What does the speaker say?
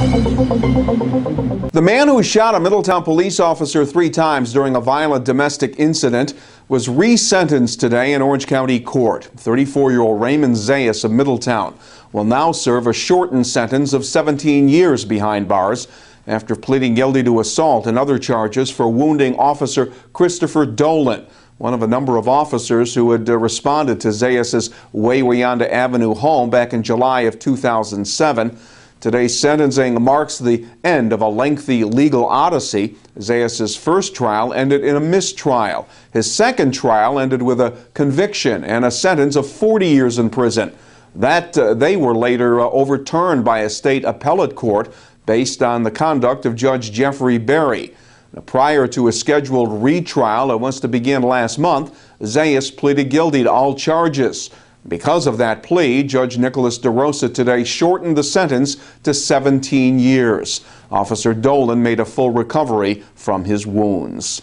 The man who shot a Middletown police officer three times during a violent domestic incident was resentenced today in Orange County Court. 34-year-old Raymond Zayas of Middletown will now serve a shortened sentence of 17 years behind bars after pleading guilty to assault and other charges for wounding Officer Christopher Dolan, one of a number of officers who had uh, responded to Zayas's Wawayanda Avenue home back in July of 2007. Today's sentencing marks the end of a lengthy legal odyssey. Zayas' first trial ended in a mistrial. His second trial ended with a conviction and a sentence of 40 years in prison. That uh, they were later uh, overturned by a state appellate court based on the conduct of Judge Jeffrey Berry. Now, prior to a scheduled retrial that was to begin last month, Zayas pleaded guilty to all charges. Because of that plea, Judge Nicholas DeRosa today shortened the sentence to 17 years. Officer Dolan made a full recovery from his wounds.